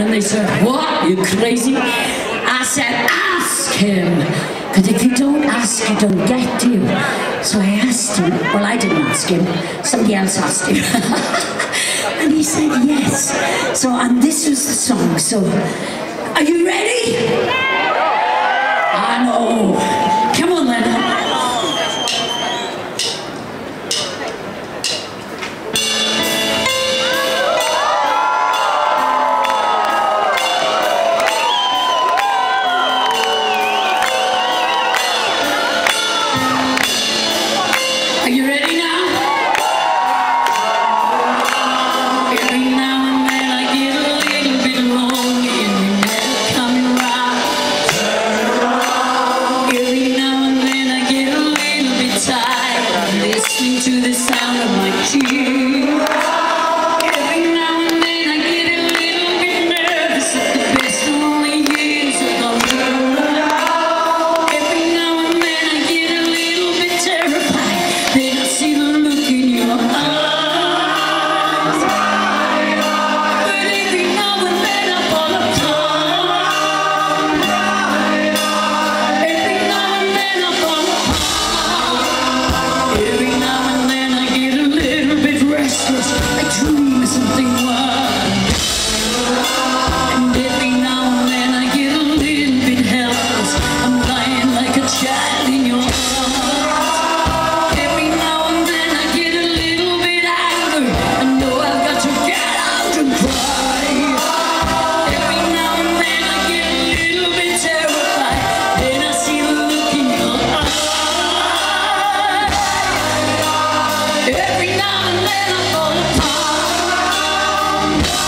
and they said, what, you crazy? I said, ask him. Because if you don't ask, you don't get, do you? So I asked him. Well, I didn't ask him. Somebody else asked him. and he said yes. So, and this was the song. So, are you ready? I know. listen to the sound of my tears. Every now and then I fall apart